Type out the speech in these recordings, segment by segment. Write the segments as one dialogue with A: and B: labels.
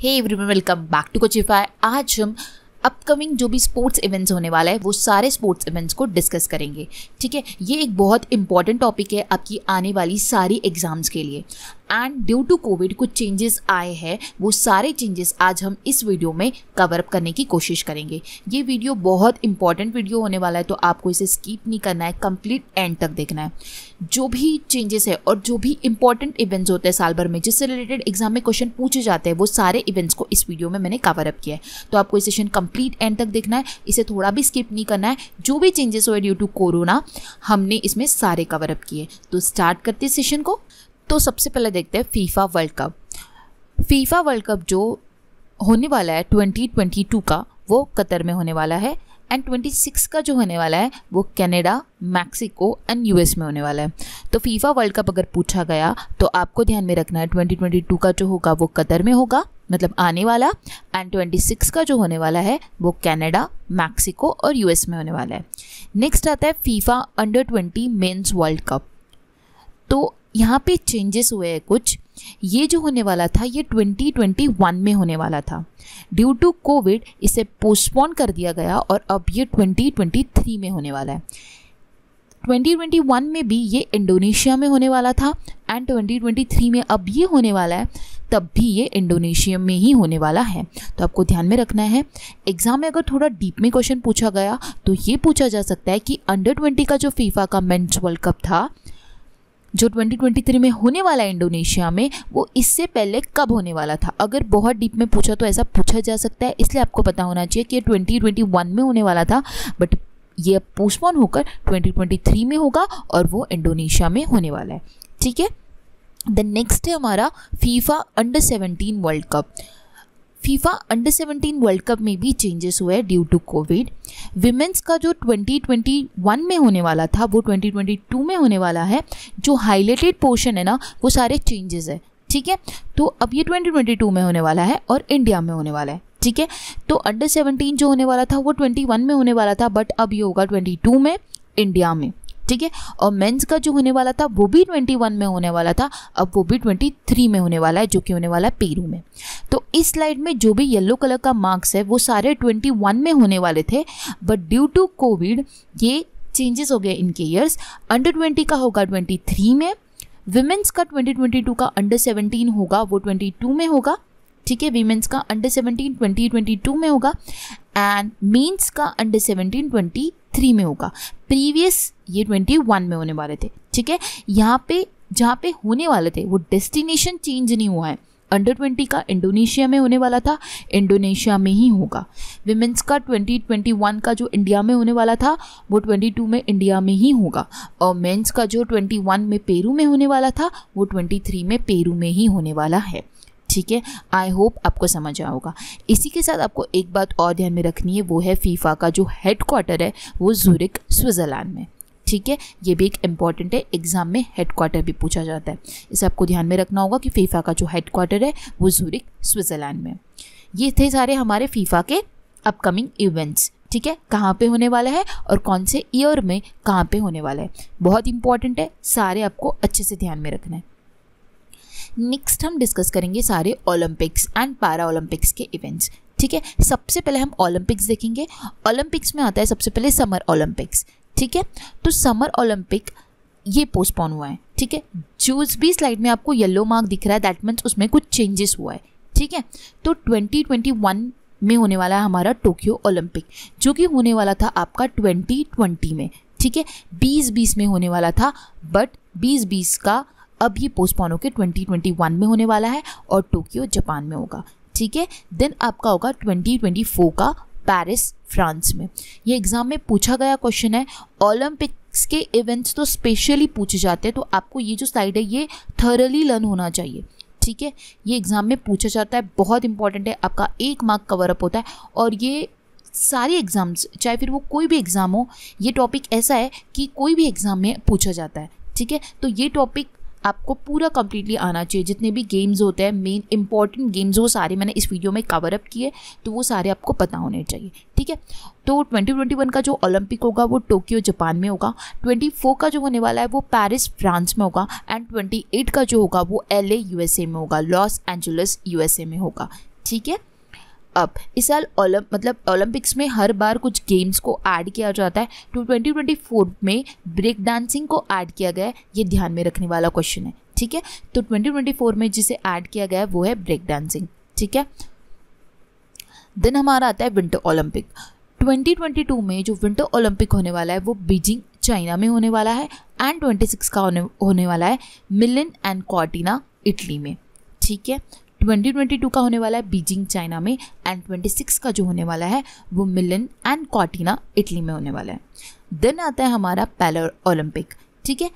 A: Hey everyone welcome back to Coachify आज हम upcoming जो भी स्पोर्ट्स इवेंट्स होने वाला है, वो सारे स्पोर्ट्स इवेंट्स को डिस्कस करेंगे। ठीक है? ये एक बहुत इंपॉर्टेंट टॉपिक है आपकी आने वाली सारी एग्ज़ाम्स के लिए। एंड ड्यू टू कोविड कुछ चेंजेस आए हैं। वो सारे चेंजेस आज हम इस वीडियो में कवर अप करने की कोशिश करेंगे। ये वीडियो बहुत इंपॉर्टेंट वीडियो होने वाला है तो आपको इसे स्कीप नहीं करना है कंप्लीट एंड तक देखना है। जो भी चेंजेस है और जो भी इंपॉर्टेंट इवेंट्स होते हैं साल भर में, जिससे रिलेटेड एग्ज़ाम में क्वेश्चन पूछे जाते हैं, वो सारे इवेंट्स को इस वीडियो में मैंने कवर अप किया है। तो आपको इस सेशन कंप्लीट एंड तक देखना है। इसे थोड़ा भी स्किप नहीं करना है। जो भी चेंजेस हुए ड्यू टू कोरोना हमने इसमें सारे कवर अप किए। तो स्टार्ट करते सेशन को। तो सबसे पहले देखते हैं FIFA world cup FIFA world cup जो होने वाला है 2022 का, वो कतर में होने वाला है एंड 26 का जो होने वाला है, वो कनाडा मैक्सिको एंड यूएस में होने वाला है। तो फीफा वर्ल्ड कप अगर पूछा गया तो आपको ध्यान में रखना है 2022 का जो होगा, वो कतर में होगा मतलब आने वाला एंड 26 का जो होने वाला है, वो कनाडा मैक्सिको और यूएस में होने वाला है। नेक्स्ट आता है FIFA under 20 men's world cup तो यहाँ पे चेंजेस हुए हैं कुछ। ये जो होने वाला था, ये 2021 में होने वाला था। ड्यू टू कोविड इसे पोस्टपोन कर दिया गया और अब ये 2023 में होने वाला है। 2021 में भी ये इंडोनेशिया में होने वाला था एंड 2023 में अब ये होने वाला है, तब भी ये इंडोनेशिया में ही होने वाला है। तो आपको ध्यान में रखना है एग्ज़ाम में अगर थोड़ा डीप में क्वेश्चन पूछा गया तो ये पूछा जा सकता है कि अंडर 20 का जो फीफा का मेंस वर्ल्ड कप था जो 2023 में होने वाला है इंडोनेशिया में, वो इससे पहले कब होने वाला था? अगर बहुत डीप में पूछा तो ऐसा पूछा जा सकता है, इसलिए आपको पता होना चाहिए कि 2021 में होने वाला था बट ये अब पोस्टपोन होकर 2023 में होगा और वो इंडोनेशिया में होने वाला है। ठीक है? द नेक्स्ट है हमारा FIFA under 17 world cup FIFA under 17 world cup में भी चेंजेस हुए ड्यू टू कोविड विमेंस का जो 2021 में होने वाला था, वो 2022 में होने वाला है, जो हाईलाइटेड पोर्शन है ना, वो सारे चेंजेस है, ठीक है? तो अब ये 2022 में होने वाला है और इंडिया में होने वाला है, ठीक है? तो अंडर 17 जो होने वाला था, वो 21 में होने वाला था बट अब ये होगा 22 में इंडिया में। ठीक है? और मेंस का जो होने वाला था, वो भी 21 में होने वाला था, अब वो भी 23 में होने वाला है, जो कि होने वाला है पेरू में। तो इस स्लाइड में जो भी येलो कलर का मार्क्स है, वो सारे 21 में होने वाले थे बट ड्यू टू कोविड ये चेंजेस हो गए इनके ईयर्स अंडर 20 का होगा 23 में विमेंस का 2022 का अंडर 17 होगा, वो 22 में होगा। ठीक है वीमेंस का अंडर 17 2022 में होगा एंड मीन्स का अंडर 17 23 में होगा। प्रीवियस ये 21 में होने वाले थे, ठीक है? यहाँ पे, जहाँ पे होने वाले थे, वो डेस्टिनेशन चेंज नहीं हुआ है। अंडर 20 का इंडोनेशिया में होने वाला था इंडोनेशिया में ही होगा। विमेंस का 2021 का जो इंडिया में होने वाला था, वो 22 में इंडिया में ही होगा। और मेंस का जो 21 में पेरू में होने वाला था, वो 23 में पेरू में ही होने वाला है। ठीक है? आई होप आपको समझ आया होगा। इसी के साथ आपको एक बात और ध्यान में रखनी है, वो है फीफा का जो हेड क्वार्टर है, वो जूरिक स्विट्ज़रलैंड में। ठीक है? ये भी एक इंपॉर्टेंट है एग्ज़ाम में हेड क्वार्टर भी पूछा जाता है। इसे आपको ध्यान में रखना होगा कि फीफा का जो हेड क्वार्टर है, वो जूरिक स्विट्ज़रलैंड में। ये थे सारे हमारे फीफा के अपकमिंग इवेंट्स ठीक है? कहाँ पे होने वाला है और कौन से ईयर में कहाँ पे होने वाला है? बहुत इंपॉर्टेंट है, सारे आपको अच्छे से ध्यान में रखना है। नेक्स्ट हम डिस्कस करेंगे सारे ओलंपिक्स एंड पैरा ओलंपिक्स के इवेंट्स ठीक है? सबसे पहले हम ओलंपिक्स देखेंगे। ओलंपिक्स में आता है सबसे पहले समर ओलंपिक्स ठीक है? तो समर ओलंपिक ये पोस्टपोन हुआ है, ठीक है? जो भी स्लाइड में आपको येलो मार्क दिख रहा है दैट मीन्स उसमें कुछ चेंजेस हुआ है, ठीक है? तो 2021 में होने वाला है हमारा टोक्यो ओलंपिक जो कि होने वाला था आपका 2020 में, ठीक है? 2020 में होने वाला था बट 2020 का अब ये पोस्टपोन होकर 2021 में होने वाला है और टोक्यो जापान में होगा। ठीक है? देन आपका होगा 2024 का पेरिस फ्रांस में। ये एग्ज़ाम में पूछा गया क्वेश्चन है। ओलंपिक्स के इवेंट्स तो स्पेशली पूछे जाते हैं तो आपको ये जो साइड है, ये थरली लर्न होना चाहिए। ठीक है? ये एग्ज़ाम में पूछा जाता है, बहुत इंपॉर्टेंट है, आपका एक मार्क कवर अप होता है और ये सारे एग्ज़ाम्स चाहे फिर वो कोई भी एग्ज़ाम हो, ये टॉपिक ऐसा है कि कोई भी एग्ज़ाम में पूछा जाता है। ठीक है? तो ये टॉपिक आपको पूरा कम्प्लीटली आना चाहिए। जितने भी गेम्स होते हैं मेन इंपॉर्टेंट गेम्स वो सारे मैंने इस वीडियो में कवर अप किए तो वो सारे आपको पता होने चाहिए। ठीक है? तो 2021 का जो ओलंपिक होगा, वो टोक्यो जापान में होगा। 24 का जो होने वाला है, वो पेरिस फ्रांस में होगा। एंड 28 का जो होगा, वो एलए यूएसए में होगा। लॉस एंजलिस यूएसए में होगा। ठीक है? अब इस साल ओलम मतलब ओलंपिक्स में हर बार कुछ गेम्स को ऐड किया जाता है। तो 2024 में ब्रेक डांसिंग को ऐड किया गया है। ये ध्यान में रखने वाला क्वेश्चन है, ठीक है? तो 2024 में जिसे ऐड किया गया है, वो है ब्रेक डांसिंग ठीक है? देन हमारा आता है विंटर ओलंपिक 2022 में जो विंटर ओलंपिक होने वाला है, वो बीजिंग चाइना में होने वाला है एंड 26 का होने होने वाला है मिलन एंड कॉर्टिना इटली में, ठीक है? 2022 का होने वाला है बीजिंग चाइना में एंड 26 का जो होने वाला है, वो मिलन एंड कॉटिना इटली में होने वाला है। देन आता है हमारा पैलर ओलंपिक, ठीक है?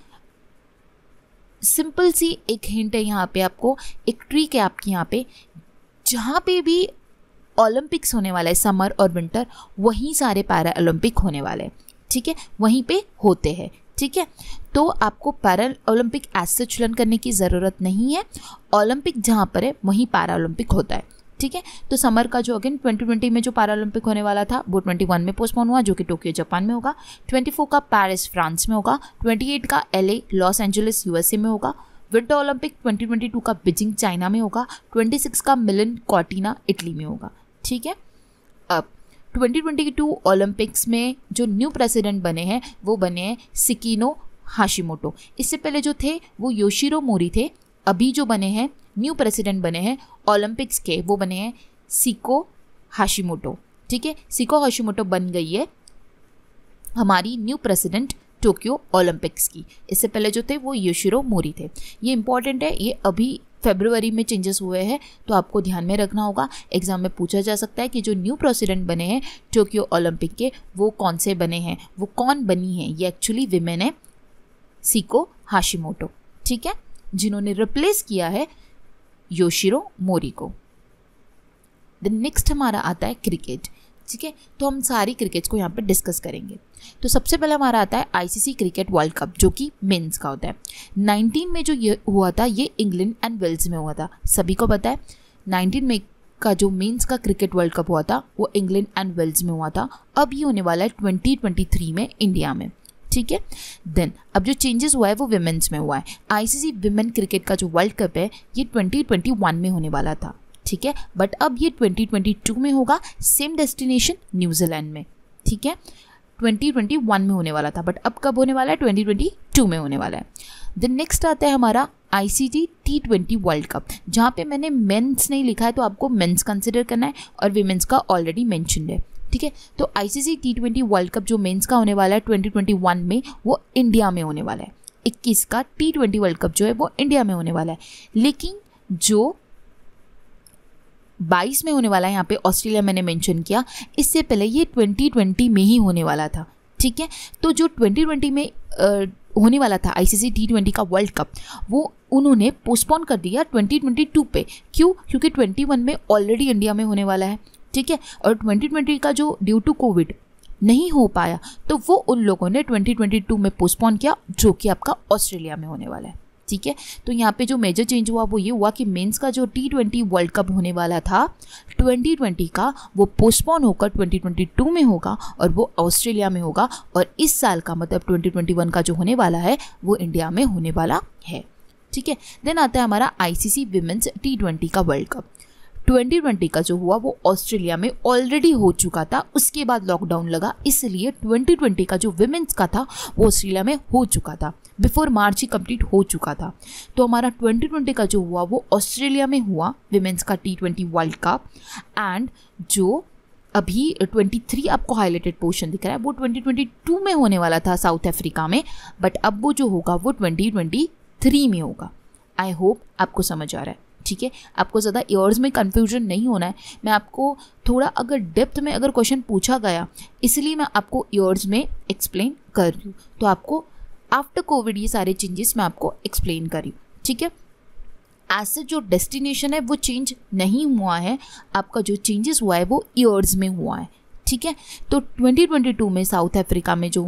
A: सिंपल सी एक हिंट है यहाँ पे आपको, एक ट्रिक है आपकी यहाँ पे। जहाँ पे भी ओलंपिक्स होने वाला है समर और विंटर वहीं सारे पैरा ओलंपिक होने वाले हैं, ठीक है? वहीं पे होते हैं। ठीक है? तो आपको para Olympic as such learn करने की ज़रूरत नहीं है। ओलंपिक जहाँ पर है, वहीं पैरा ओलंपिक होता है। ठीक है? तो समर का जो अगेन 2020 में जो पैरा ओलंपिक होने वाला था, वो 21 में पोस्टपोन हुआ, जो कि टोक्यो जापान में होगा। 24 का पेरिस फ्रांस में होगा। 28 का एलए लॉस एंजलिस यूएसए में होगा। विंटर ओलंपिक 2022 का बीजिंग चाइना में होगा। 26 का मिलन कॉटिना इटली में होगा। ठीक है? 2022 ओलंपिक्स में जो न्यू प्रेसिडेंट बने हैं, वो बने हैं सिकिनो हाशिमोटो। इससे पहले जो थे, वो योशिरो मोरी थे। अभी जो बने हैं, न्यू प्रेसिडेंट बने हैं ओलंपिक्स के, वो बने हैं सिको हाशिमोटो। ठीक है? सिको हाशिमोटो बन गई है हमारी न्यू प्रेसिडेंट टोक्यो ओलंपिक्स की। इससे पहले जो थे, वो योशिरो मोरी थे। ये इंपॉर्टेंट है, ये अभी फेब्रुवरी में चेंजेस हुए हैं तो आपको ध्यान में रखना होगा। एग्ज़ाम में पूछा जा सकता है कि जो न्यू प्रेसिडेंट बने हैं टोक्यो ओलंपिक के, वो कौन से बने हैं? वो कौन बनी है? ये एक्चुअली विमेन है सीको हाशिमोटो ठीक है? जिन्होंने रिप्लेस किया है योशिरो मोरी को द नेक्स्ट हमारा आता है क्रिकेट ठीक है तो हम सारी क्रिकेट को यहाँ पर डिस्कस करेंगे। तो सबसे पहले हमारा आता है आईसीसी क्रिकेट वर्ल्ड कप जो कि मेंस का होता है। 19 में जो ये हुआ था, ये इंग्लैंड एंड वेल्स में हुआ था। सभी को पता है 19 में का जो मेंस का क्रिकेट वर्ल्ड कप हुआ था, वो इंग्लैंड एंड वेल्स में हुआ था। अब ये होने वाला है 2023 में, इंडिया में। ठीक है? देन अब जो चेंजेस हुआ है, वो विमेंस में हुआ है। आईसीसी विमेन क्रिकेट का जो वर्ल्ड कप है, ये 2021 में होने वाला था। ठीक है? बट अब ये 2022 में होगा सेम डेस्टिनेशन न्यूजीलैंड में, ठीक है? 2021 में होने वाला था बट अब कब होने वाला है? 2022 में होने वाला है। देन नेक्स्ट आता है हमारा I C T T twenty world cup जहाँ पे मैंने मेंस नहीं लिखा है तो आपको मेंस कंसिडर करना है और वीमेंस का ऑलरेडी मैंशन है, ठीक है? तो I C C T twenty world cup जो मेंस का होने वाला है ट्वेंटी ट्वेंटी वन में, वो इंडिया में होने वाला है। इक्कीस का टी ट्वेंटी वर्ल्ड कप जो है, वो इंडिया में होने वाला है। लेकिन जो बाईस में होने वाला है यहाँ पे ऑस्ट्रेलिया मैंने मेंशन किया। इससे पहले ये ट्वेंटी ट्वेंटी में ही होने वाला था ठीक है? तो जो ट्वेंटी ट्वेंटी में आ, होने वाला था आईसीसी टी ट्वेंटी का वर्ल्ड कप वो उन्होंने पोस्टपोन कर दिया ट्वेंटी ट्वेंटी टू पे। क्यों? क्योंकि ट्वेंटी वन में ऑलरेडी इंडिया में होने वाला है ठीक है? और ट्वेंटी ट्वेंटी का जो ड्यू टू कोविड नहीं हो पाया तो वो उन लोगों ने ट्वेंटी ट्वेंटी टू में पोस्टपोन किया जो कि आपका ऑस्ट्रेलिया में होने वाला है। ठीक है? तो यहाँ पे जो मेजर चेंज हुआ, वो ये हुआ कि मेंस का जो टी ट्वेंटी वर्ल्ड कप होने वाला था 2020 का, वो पोस्टपोन होकर 2022 में होगा और वो ऑस्ट्रेलिया में होगा और इस साल का मतलब 2021 का जो होने वाला है, वो इंडिया में होने वाला है। ठीक है? देन आता है हमारा आईसीसी विमेंस टी ट्वेंटी का वर्ल्ड कप 2020 का जो हुआ, वो ऑस्ट्रेलिया में ऑलरेडी हो चुका था। उसके बाद लॉकडाउन लगा, इसलिए 2020 का जो विमेंस का था, वो ऑस्ट्रेलिया में हो चुका था। बिफोर मार्च ही कंप्लीट हो चुका था। तो हमारा 2020 का जो हुआ, वो ऑस्ट्रेलिया में हुआ विमेंस का T twenty world cup and जो अभी 23 आपको हाईलाइटेड पोर्शन दिख रहा है, वो 2022 में होने वाला था साउथ अफ्रीका में। बट अब वो जो होगा, वो 2023 में होगा। आई होप आपको समझ आ रहा है। ठीक है, आपको ज़्यादा ईयर्स में कन्फ्यूज़न नहीं होना है। मैं आपको थोड़ा अगर डेप्थ में अगर क्वेश्चन पूछा गया, इसलिए मैं आपको ईयर्स में एक्सप्लेन कर रही हूँ। तो आपको आफ्टर कोविड ये सारे चेंजेस मैं आपको एक्सप्लेन करी ठीक है? ऐसे जो डेस्टिनेशन है, वो चेंज नहीं हुआ है। आपका जो चेंजेस हुआ है, वो ईयर्स में हुआ है, ठीक है? तो 2022 में साउथ अफ्रीका में जो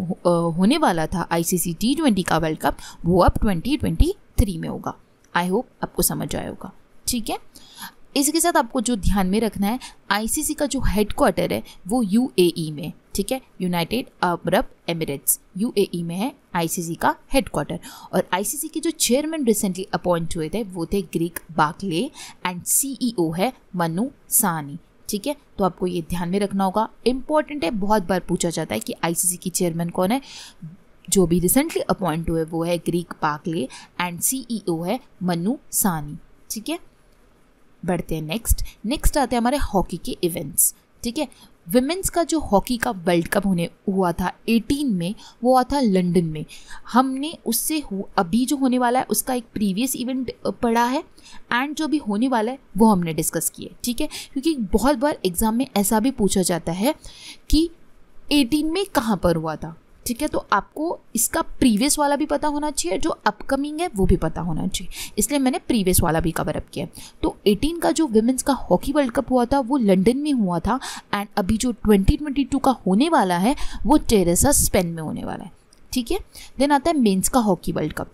A: होने वाला था आईसीसी टी ट्वेंटी का वर्ल्ड कप वो अब 2023 थ्री में होगा। आई होप आपको समझ आया होगा। ठीक है? इसी के साथ आपको जो ध्यान में रखना है आईसीसी का जो हेडक्वार्टर है, वो यूएई में, ठीक है? यूनाइटेड अरब एमिरेट्स यूएई में है आईसीसी का हेडक्वार्टर और आईसीसी के जो चेयरमैन रिसेंटली अपॉइंट हुए थे, वो थे ग्रीक बाकले एंड सीईओ है मनु सानी ठीक है? तो आपको ये ध्यान में रखना होगा। इंपॉर्टेंट है, बहुत बार पूछा जाता है कि आईसीसी की चेयरमैन कौन है? जो भी रिसेंटली अपॉइंट हुए, वो है ग्रीक बाकले एंड सीईओ है मनु सानी ठीक है? बढ़ते हैं। नेक्स्ट नेक्स्ट आते हैं हमारे हॉकी के इवेंट्स ठीक है? विमेंस का जो हॉकी का वर्ल्ड कप होने, हुआ था 18 में, वो हुआ था लंदन में। हमने उससे अभी जो होने वाला है, उसका एक प्रीवियस इवेंट पढ़ा है। एंड जो भी होने वाला है, वो हमने डिस्कस किए। ठीक है? क्योंकि बहुत बार एग्ज़ाम में ऐसा भी पूछा जाता है कि 18 में कहाँ पर हुआ था? ठीक है तो आपको इसका प्रीवियस वाला भी पता होना चाहिए, जो अपकमिंग है, वो भी पता होना चाहिए। इसलिए मैंने प्रीवियस वाला भी कवर अप किया तो 18 का जो वुमेंस का हॉकी वर्ल्ड कप हुआ था, वो लंदन में हुआ था एंड अभी जो 2022 का होने वाला है, वो टेरेसा स्पेन में होने वाला है। ठीक है? देन आता है मेंस का हॉकी वर्ल्ड कप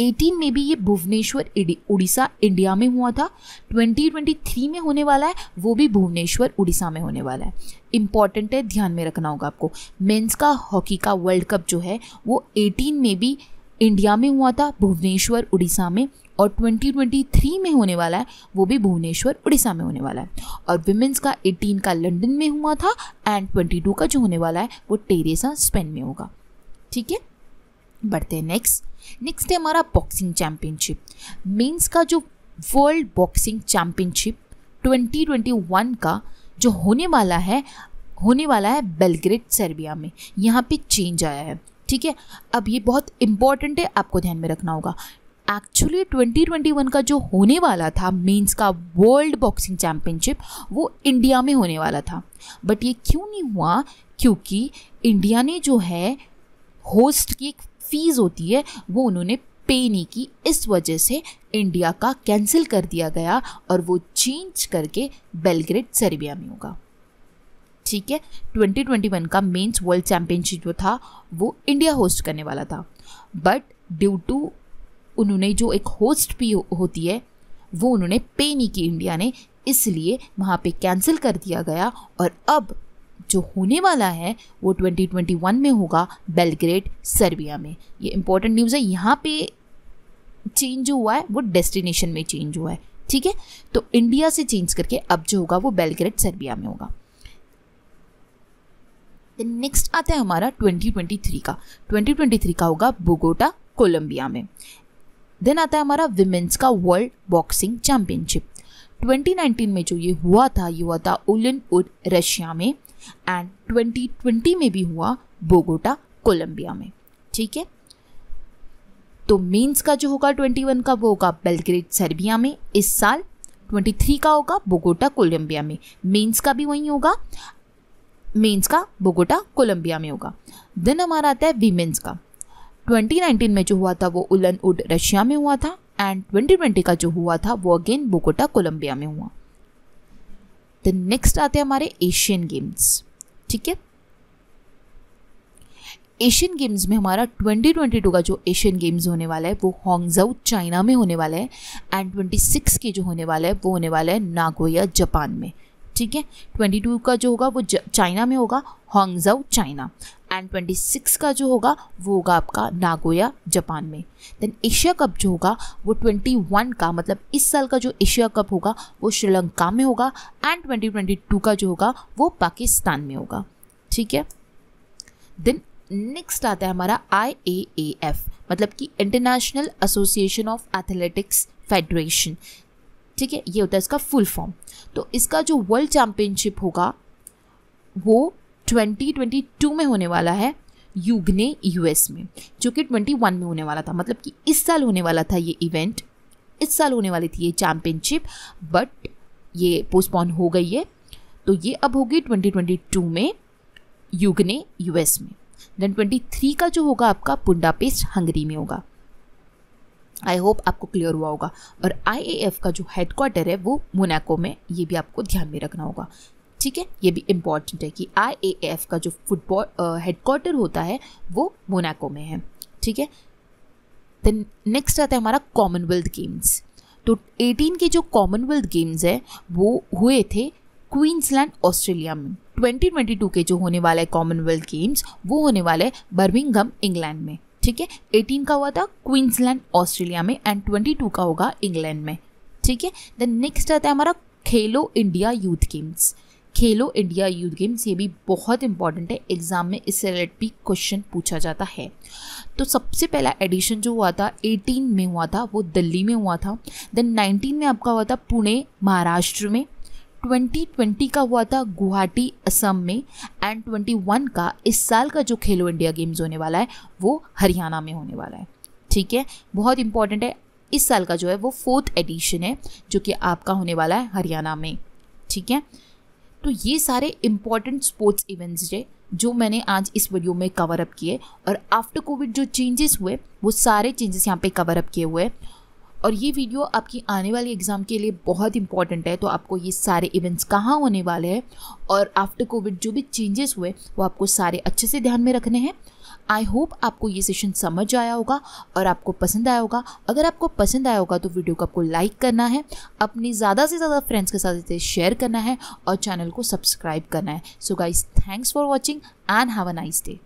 A: 18 में भी ये भुवनेश्वर उड़ीसा, इंडिया में हुआ था। 2023 में होने वाला है, वो भी भुवनेश्वर, उड़ीसा में होने वाला है। इंपॉर्टेंट है, ध्यान में रखना होगा आपको। मेंस का हॉकी का वर्ल्ड कप जो है, वो 18 में भी इंडिया में हुआ था, भुवनेश्वर, उड़ीसा में। और 2023 में होने वाला है, वो भी भुवनेश्वर, उड़ीसा में होने वाला है। और विमेंस का 18 का लंदन में हुआ था एंड 22 का जो होने वाला है, वो टेरेसा स्पेन में होगा। ठीक है? बढ़ते हैं नेक्स्ट नेक्स्ट है हमारा बॉक्सिंग चैम्पियनशिप मेंस का जो वर्ल्ड बॉक्सिंग चैम्पियनशिप 2021 का जो होने वाला है, होने वाला है बेलग्रेड सर्बिया में. यहाँ पे चेंज आया है. ठीक है? अब ये बहुत इंपॉर्टेंट है, आपको ध्यान में रखना होगा. एक्चुअली 2021 का जो होने वाला था मेंस का वर्ल्ड बॉक्सिंग चैम्पियनशिप वो इंडिया में होने वाला था. बट ये क्यों नहीं हुआ? क्योंकि इंडिया ने जो है होस्ट की एक फ़ीस होती है वो उन्होंने पे नहीं की। इस वजह से इंडिया का कैंसिल कर दिया गया और वो चेंज करके बेलग्रेड सर्बिया में होगा। ठीक है? 2021 का मेंस वर्ल्ड चैम्पियनशिप जो था वो इंडिया होस्ट करने वाला था। बट ड्यू टू उन्होंने जो एक होस्ट भी हो, होती है वो उन्होंने पे नहीं की इंडिया ने इसलिए वहाँ पे कैंसिल कर दिया गया और अब जो होने वाला है, वो 2021 में होगा बेलग्रेड, सर्बिया में। ये इंपॉर्टेंट न्यूज़ है। यहाँ पे चेंज हुआ है, वो डेस्टिनेशन में चेंज हुआ है। ठीक है? तो इंडिया से चेंज करके अब जो होगा, वो बेलग्रेड, सर्बिया में होगा। नेक्स्ट आता है हमारा 2023 का। 2023 का होगा बोगोटा, कोलंबिया में। देन आता है हमारा विमेंस का वर्ल्ड बॉक्सिंग चैंपियनशिप 2019 में जो ये हुआ था, ये हुआ था उलन रशिया में। एंड 2020 में भी हुआ बोगोटा, कोलंबिया में। ठीक है? तो मेंस का जो होगा 21 का, वो होगा बेलग्रेड, सर्बिया में। इस साल 23 का होगा बोगोटा, कोलंबिया में। मेंस का भी वहीं होगा। मेंस का बोगोटा, कोलंबिया में होगा। देन हमारा आता है वीमेंस का। 2019 में जो हुआ था, वो उलन उड रशिया में हुआ था। एंड 2020 का जो हुआ था, वो अगेन बोगोटा, कोलंबिया में हुआ। देन नेक्स्ट आते हैं हमारे एशियन गेम्स ठीक है? एशियन गेम्स में हमारा 2022 का जो एशियन गेम्स होने वाला है, वो हॉन्गजाउ चाइना में होने वाला है एंड 26 के जो होने वाला है, वो होने वाला है नागोया, जापान में. ठीक है? 22 का जो होगा, वो चाइना में होगा हॉन्गजाउ चाइना एंड 26 का जो होगा, वो होगा आपका नागोया, जापान में। देन एशिया कप जो होगा, वो 21 का मतलब इस साल का जो एशिया कप होगा, वो श्रीलंका में होगा। एंड 2022 का जो होगा, वो पाकिस्तान में होगा। ठीक है? देन नेक्स्ट आता है हमारा आई ए एफ़ मतलब कि international association of athletics federation ठीक है? ये होता है इसका फुल फॉर्म तो इसका जो वर्ल्ड चैम्पियनशिप होगा, वो 2022 में होने वाला है युगने यूएस में, जो कि 21 में होने वाला था। मतलब कि इस साल होने वाला था ये इवेंट इस साल होने वाली थी ये चैम्पियनशिप बट ये पोस्टपोन हो गई है। तो ये अब होगी 2022 में युगने यूएस में। देन 23 का जो होगा आपका पुंडापेस्ट हंगरी में होगा। आई होप आपको क्लियर हुआ होगा। और आईएएफ का जो हेडक्वार्टर है वो मोनाको में, ये भी आपको ध्यान में रखना होगा। ठीक है? ये भी इंपॉर्टेंट है कि आई का जो फुटबॉल हेडक्वार्टर होता है, वो मोनाको में है। ठीक है? देन नेक्स्ट आता है हमारा कॉमनवेल्थ गेम्स तो 18 के जो कॉमनवेल्थ गेम्स है, वो हुए थे क्वींसलैंड ऑस्ट्रेलिया में। 2022 के जो होने वाला है कॉमनवेल्थ गेम्स वो होने वाले हैं बर्मिंगम इंग्लैंड में। ठीक है? 18 का हुआ था क्वींसलैंड ऑस्ट्रेलिया में एंड 22 का होगा इंग्लैंड में। ठीक है? देन नेक्स्ट आता है हमारा Khelo India youth games Khelo India youth games ये भी बहुत इंपॉर्टेंट है। एग्ज़ाम में इससे रिलेटेड भी क्वेश्चन पूछा जाता है। तो सबसे पहला एडिशन जो हुआ था 18 में हुआ था, वो दिल्ली में हुआ था। देन 19 में आपका हुआ था पुणे, महाराष्ट्र में। 2020 का हुआ था गुवाहाटी, असम में। एंड 21 का, इस साल का जो खेलो इंडिया गेम्स होने वाला है, वो हरियाणा में होने वाला है। ठीक है? बहुत इंपॉर्टेंट है। इस साल का जो है, वो फोर्थ एडिशन है, जो कि आपका होने वाला है हरियाणा में। ठीक है? तो ये सारे इंपॉर्टेंट स्पोर्ट्स इवेंट्स है जो मैंने आज इस वीडियो में कवर अप किए और आफ्टर कोविड जो चेंजेस हुए, वो सारे चेंजेस यहाँ पे कवर अप किए हुए। और ये वीडियो आपकी आने वाली एग्ज़ाम के लिए बहुत इंपॉर्टेंट है तो आपको ये सारे इवेंट्स कहाँ होने वाले हैं? और आफ्टर कोविड जो भी चेंजेस हुए, वो आपको सारे अच्छे से ध्यान में रखने हैं। आई होप आपको ये सेशन समझ आया होगा और आपको पसंद आया होगा। अगर आपको पसंद आया होगा तो वीडियो को आपको लाइक करना है, अपनी ज़्यादा से ज़्यादा फ्रेंड्स के साथ इसे शेयर करना है और चैनल को सब्सक्राइब करना है। So guys thanks for watching and have a nice day